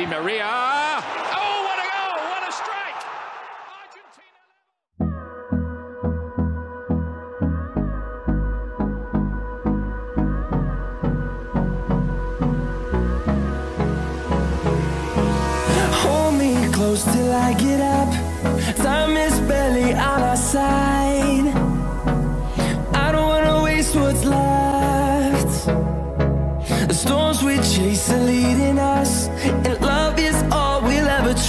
Di Maria. Oh, what a goal! What a strike! Argentina. Hold me close till I get up. Time is barely on our side. I don't wanna waste what's left. The storms we chase are leading us,